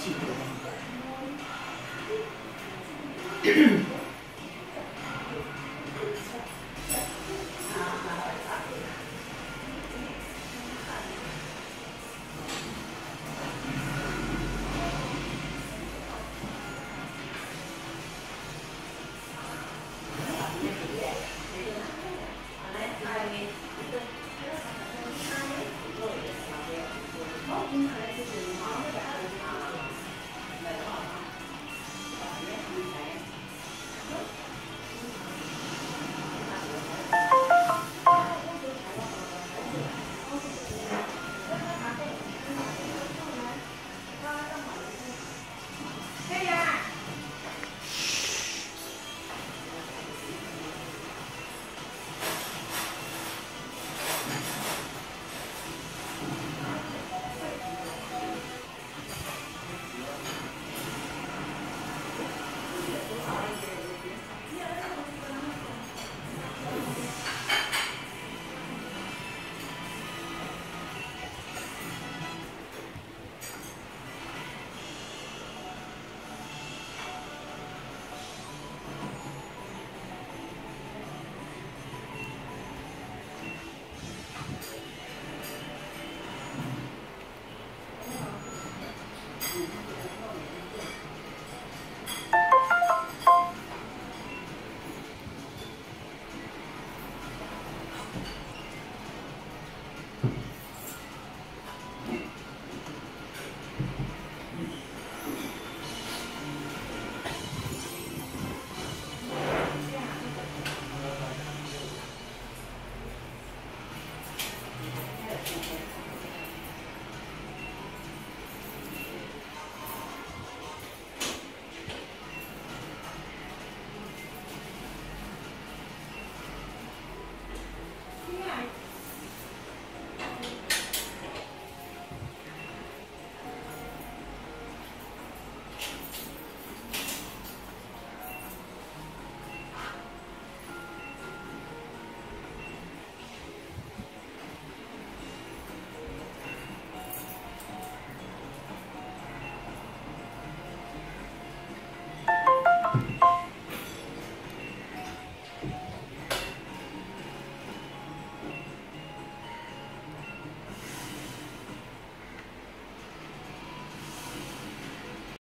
しいと思う。